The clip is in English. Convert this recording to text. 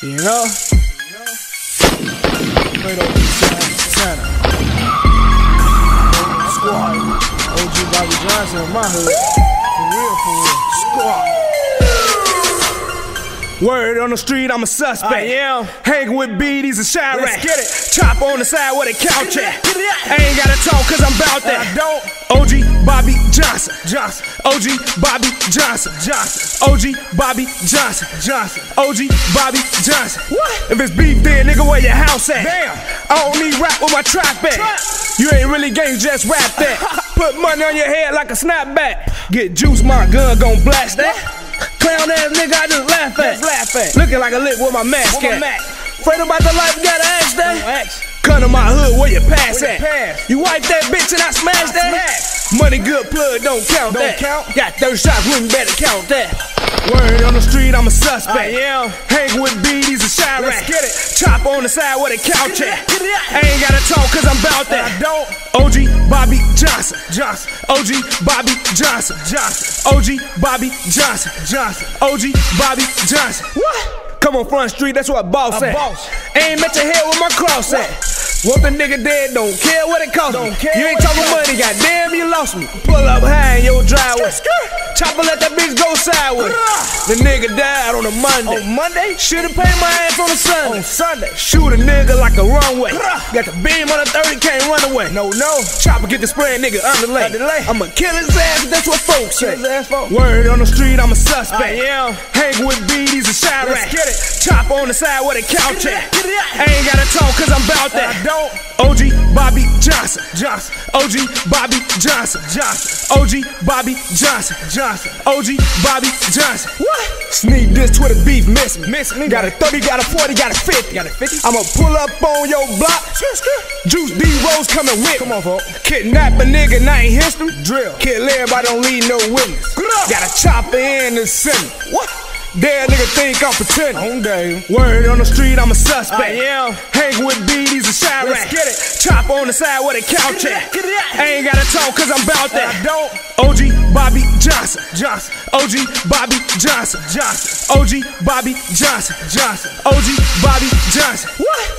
You know? Straight over Santa. Squad. OG Bobby Johnson in my hood. For real, for real. Squad. Word on the street, I'm a suspect. I am. Hanging with BDs and Chiraq. Let's get it. Chop on the side where the couch at. get it. I ain't gotta talk cause I'm about that. I don't. OG Bobby Johnson. Johnson. OG Bobby Johnson. Johnson. OG Bobby Johnson. Johnson. OG Bobby Johnson. What? If it's beef, then nigga, where your house at? Damn. I don't need rap with my trap at. You ain't really gang, just rap that. Put money on your head like a snapback. Get juice, my gun gon' blast that. Clown ass nigga, I just laugh At. Looking like a lick with my mask With my at. mask. Afraid about the life, gotta ask that. Come to my hood, where your pass Where at? pass? You wipe that bitch and I smash that. smash. Money good plug, don't count Don't that. count. Got 30 shots, wouldn't better count that. Word on the street, I'm a suspect. I am. Hang with BDs and Chiraq. Let's get it. Chop on the side where the couch at. it, get it. I ain't gotta talk cause I'm about that. I don't. OG Bobby Johnson. Johnson. OG Bobby Johnson. Johnson. OG Bobby Johnson. Johnson. OG Bobby Johnson. What? Come on front street, that's what boss A at. boss. Ain't met your head with my cross at. Want the nigga dead, don't care what it cost Don't me. care you ain't what talking money, goddamn you lost me. Pull up high in your driveway. Chopper let that bitch go sideways. The nigga died on a Monday. On Monday? Should've paid my ass on a Sunday. On Sunday. Shoot a nigga like a runway. Got the beam on a 30, can't run away. No, no. Chopper get the spray, nigga underlay. Underlay. I'ma kill his ass, that's what folks say. Kill his ass, folks. Word on the street, I'm a suspect. I am. Hang with on the side where the couch at. I ain't gotta talk cause I'm about that. I don't. OG Bobby Johnson. Johnson. OG Bobby Johnson. Johnson. OG Bobby Johnson. Johnson. OG Bobby Johnson. What? Sneak this Twitter beef, miss me. Miss me. Got a 30, got a 40, got a 50. Got a 50? I'ma pull up on your block. Juice D Rose coming with. Come on, folk. Kidnap a nigga, now ain't history. Drill. Kill everybody, don't leave no witness. Got a chopper in the center. What? Dead nigga think I'm pretending. Game. Word on the street, I'm a suspect. I am. Hang with BDs and. Let's get it. Chop on the side where the couch at. get it. I ain't gotta talk cause I'm about that. I don't. OG Bobby Johnson. Johnson. OG Bobby Johnson. Johnson. OG Bobby Johnson. Johnson. OG Bobby Johnson. What?